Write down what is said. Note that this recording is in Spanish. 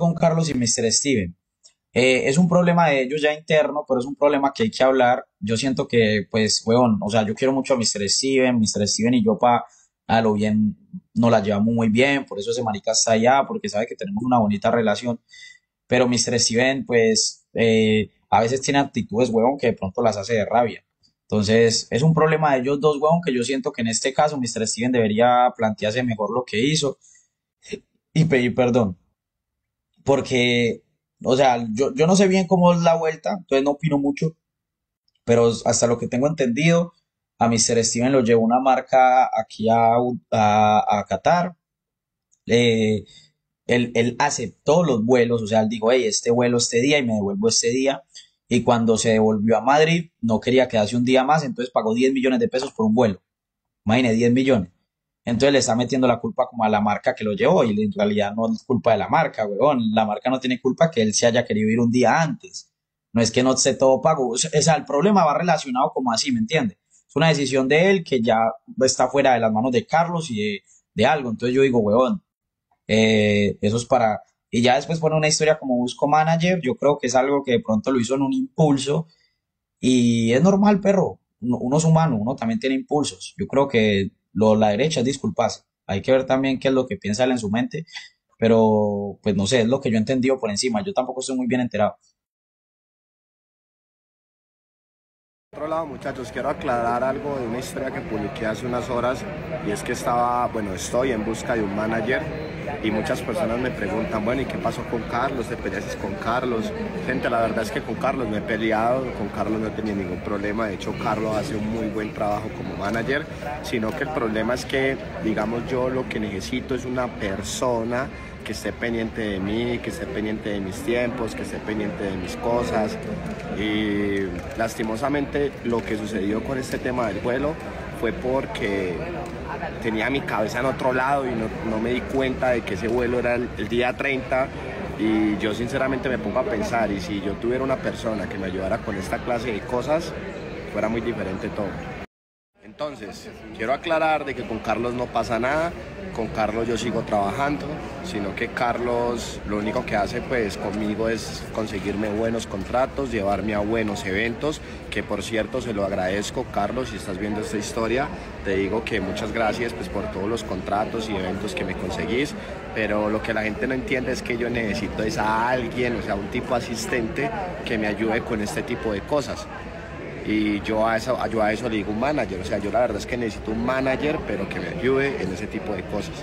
con Carlos y Mr. Steven? Eh, es un problema de ellos ya interno, pero es un problema que hay que hablar. Yo siento que, pues, weón, o sea, yo quiero mucho a Mr. Steven, Mr. Steven y yo pa, a lo bien nos la llevamos muy bien, por eso ese marica está allá, porque sabe que tenemos una bonita relación. Pero Mr. Steven, pues, eh, a veces tiene actitudes, weón, que de pronto las hace de rabia. Entonces, es un problema de ellos dos, weón, que yo siento que en este caso Mr. Steven debería plantearse mejor lo que hizo y pedir perdón. Porque, o sea, yo, yo no sé bien cómo es la vuelta, entonces no opino mucho, pero hasta lo que tengo entendido, a Mr. Steven lo llevó una marca aquí a, a, Qatar. Eh, él, él aceptó los vuelos, o sea, él dijo, hey, este vuelo este día y me devuelvo este día. Y cuando se devolvió a Madrid, no quería quedarse un día más, entonces pagó 10 millones de pesos por un vuelo. Imagínate, 10 millones. Entonces le está metiendo la culpa como a la marca que lo llevó y en realidad no es culpa de la marca, weón. La marca no tiene culpa que él se haya querido ir un día antes. No es que no esté todo pago. O sea, el problema va relacionado como así, ¿me entiende? Es una decisión de él que ya está fuera de las manos de Carlos y de, de algo. Entonces yo digo, weón, eh, eso es para... Y ya después pone una historia como busco manager, yo creo que es algo que de pronto lo hizo en un impulso y es normal, perro. Uno, uno es humano, uno también tiene impulsos. Yo creo que lo, la derecha es. Hay que ver también qué es lo que piensa él en su mente, pero pues no sé, es lo que yo he entendido por encima. Yo tampoco estoy muy bien enterado. Por otro lado, muchachos, quiero aclarar algo de una historia que publiqué hace unas horas y es que estaba, bueno, estoy en busca de un manager y muchas personas me preguntan, bueno, ¿y qué pasó con Carlos? ¿Te peleaste con Carlos? Gente, la verdad es que con Carlos me he peleado, con Carlos no he tenido ningún problema, de hecho Carlos hace un muy buen trabajo como manager, sino que el problema es que, digamos, yo lo que necesito es una persona que esté pendiente de mí, que esté pendiente de mis tiempos, que esté pendiente de mis cosas. Y lastimosamente lo que sucedió con este tema del vuelo fue porque tenía mi cabeza en otro lado y no, me di cuenta de que ese vuelo era el, el, día 30 y yo sinceramente me pongo a pensar y si yo tuviera una persona que me ayudara con esta clase de cosas, fuera muy diferente todo. Entonces, quiero aclarar de que con Carlos no pasa nada, con Carlos yo sigo trabajando, sino que Carlos lo único que hace pues conmigo es conseguirme buenos contratos, llevarme a buenos eventos, que por cierto se lo agradezco Carlos, si estás viendo esta historia, te digo que muchas gracias pues por todos los contratos y eventos que me conseguís, pero lo que la gente no entiende es que yo necesito es a alguien, o sea, un tipo asistente que me ayude con este tipo de cosas y yo a, eso, yo a eso le digo un manager, o sea, yo la verdad es que necesito un manager, pero que me ayude en ese tipo de cosas.